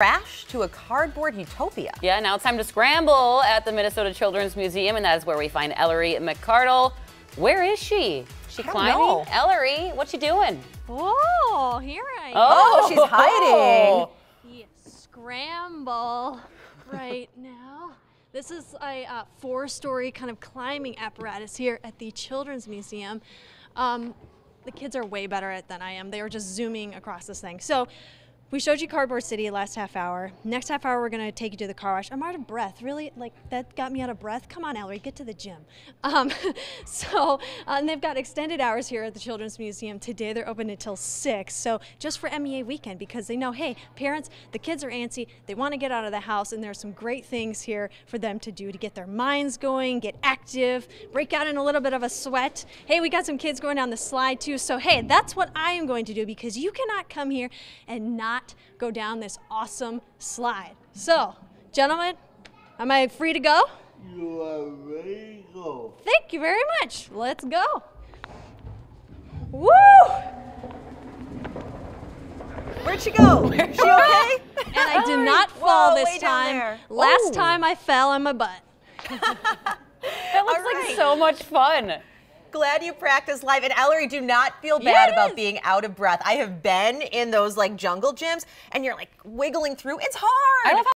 Crash to a cardboard utopia. Yeah, now it's time to scramble at the Minnesota Children's Museum, and that is where we find Ellery McCardle. Where is she? She climbing? know. Ellery, what you doing? Oh, here I am. Oh, she's hiding. Yeah, scramble right now. This is a uh, four-story kind of climbing apparatus here at the Children's Museum. Um, the kids are way better at it than I am. They are just zooming across this thing. So we showed you Cardboard City last half hour. Next half hour, we're gonna take you to the car wash. I'm out of breath. Really, like that got me out of breath. Come on, Ellery, get to the gym. Um, so, uh, and they've got extended hours here at the Children's Museum. Today they're open until six. So just for MEA weekend because they know, hey, parents, the kids are antsy. They want to get out of the house, and there's some great things here for them to do to get their minds going, get active, break out in a little bit of a sweat. Hey, we got some kids going down the slide too. So hey, that's what I am going to do because you cannot come here and not go down this awesome slide. So, gentlemen, am I free to go? You are ready to go. Thank you very much. Let's go. Woo! Where'd she go? Is she okay? And I did not fall Whoa, this time. Last Oh. time I fell on my butt. That looks All like right. so much fun. Glad you practiced live. And Ellery, do not feel bad about is. being out of breath. I have been in those like jungle gyms and you're like wiggling through. It's hard. I love how